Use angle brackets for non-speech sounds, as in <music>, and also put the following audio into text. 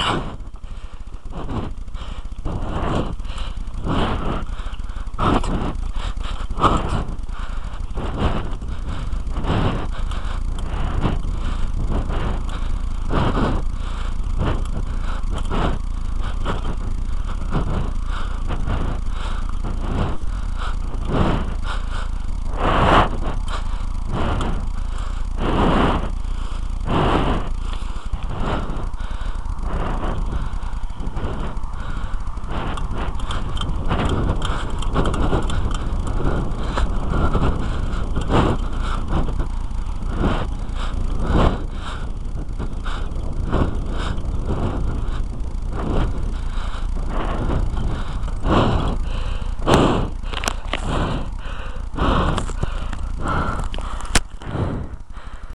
Ah. <coughs>